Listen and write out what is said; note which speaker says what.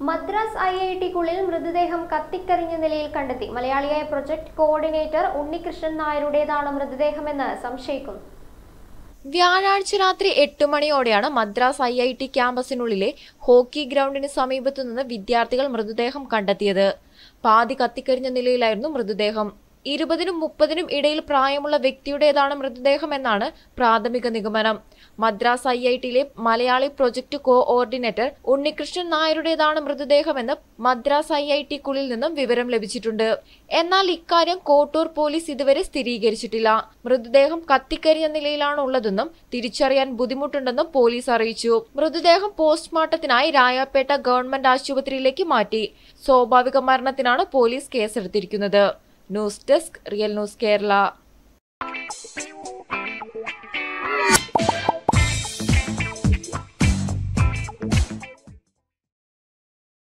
Speaker 1: Madras I I ടിക്കുള്ളിൽ മൃതദേഹം കത്തിക്കരിഞ്ഞ നിലയിൽ കണ്ടെത്തി. മലയാളിയായ പ്രൊജക്ട് കോർഡിനേറ്റർ ഉണ്ണികൃഷ്ണൻ നായരുടേതാണ് മൃതദേഹമെന്ന് സംശയിക്കുന്നു.
Speaker 2: വ്യാഴാഴ്ച രാത്രി എട്ട് മണിയോടെയാണ് മദ്രാസ് ഐ ഐ ടി ക്യാമ്പസിനുള്ളിലെ ഹോക്കി ഗ്രൗണ്ടിന് സമീപത്തു നിന്ന് വിദ്യാർത്ഥികൾ മൃതദേഹം കണ്ടെത്തിയത്. പാതി കത്തിക്കരിഞ്ഞ നിലയിലായിരുന്നു മൃതദേഹം. ഇരുപതിനും മുപ്പതിനും ഇടയിൽ പ്രായമുള്ള വ്യക്തിയുടേതാണ് മൃതദേഹമെന്നാണ് പ്രാഥമിക നിഗമനം. മദ്രാസ് ഐ ഐ ടിയിലെ Malayali project coordinator Unnikrishnan നായരുടേതാണ് മൃതദേഹമെന്ന് മദ്രാസ് ഐ ഐ ടിക്കുള്ളിൽ നിന്നും വിവരം ലഭിച്ചിട്ടുണ്ട്. എന്നാൽ ഇക്കാര്യം കോട്ടൂർ പോലീസ് ഇതുവരെ സ്ഥിരീകരിച്ചിട്ടില്ല. മൃതദേഹം കത്തിക്കരിഞ്ഞ നിലയിലാണ് ഉള്ളതെന്നും തിരിച്ചറിയാൻ ബുദ്ധിമുട്ടുണ്ടെന്നും പോലീസ് അറിയിച്ചു. മൃതദേഹം പോസ്റ്റ്മോർട്ടത്തിനായി രായാപ്പേട്ട ഗവൺമെന്റ് ആശുപത്രിയിലേക്ക് മാറ്റി. സ്വാഭാവിക മരണത്തിനാണ് പോലീസ് കേസെടുത്തിരിക്കുന്നത്. News desk real news Kerala